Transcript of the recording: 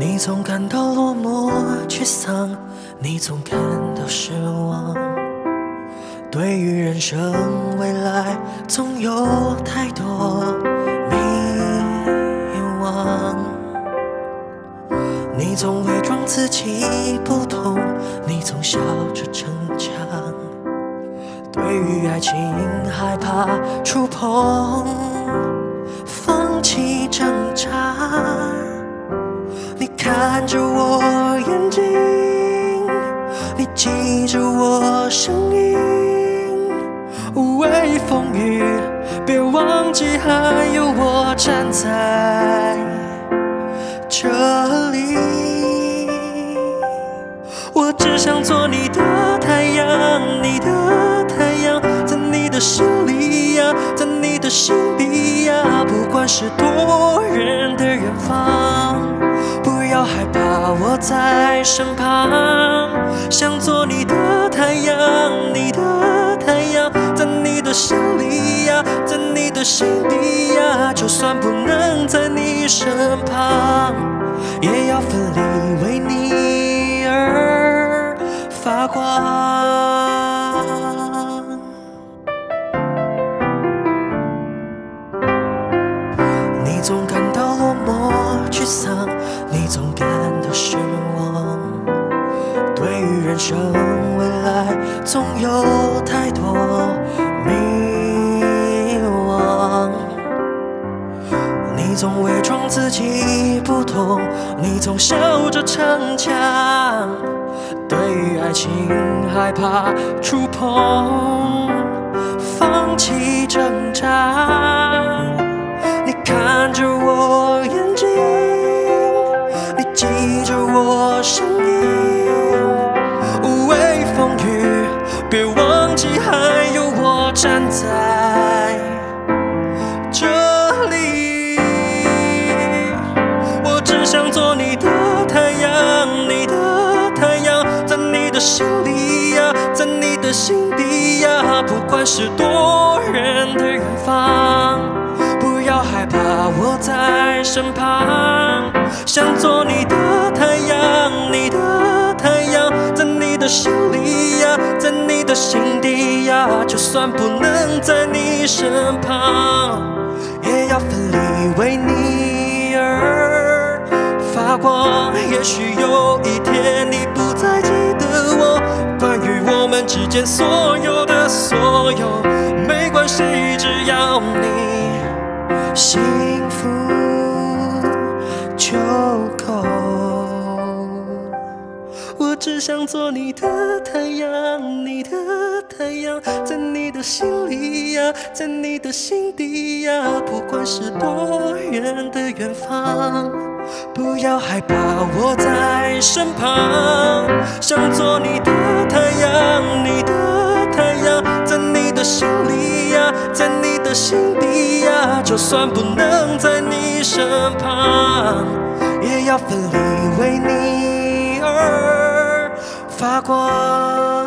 你总感到落寞沮丧，你总感到失望。对于人生未来，总有太多迷惘。你总伪装自己不懂，你总笑着逞强。对于爱情害怕触碰，放弃挣扎。看着我眼睛，你记着我声音。无畏风雨，别忘记还有我站在这里。我只想做你的太阳，你的太阳，在你的心里呀，在你的心底呀，不管是多远的远方，要害怕，我在身旁，想做你的太阳，你的太阳，在你的心里呀，在你的心底呀，就算不能在你身旁，也要奋力为你而发光。你总感丧，你总感到失望。对于人生未来，总有太多迷惘。你总伪装自己不懂，你总笑着逞强。对于爱情害怕触碰，放弃挣扎。别忘记还有我站在这里。我只想做你的太阳，你的太阳，在你的心里呀，在你的心底呀，不管是多远的远方。不要害怕，我在身旁，想做你的太阳，你的太阳，在你的心里呀，算不能在你身旁，也要奋力为你而发光。也许有一天你不再记得我，关于我们之间所有的所有，没关系，只要你。幸福就够。我只想做你的太阳，你太阳，在你的心里呀，在你的心底呀，不管是多远的远方，不要害怕，我在身旁，想做你的太阳，你的太阳，在你的心里呀，在你的心底呀，就算不能在你身旁，也要奋力为你而发光。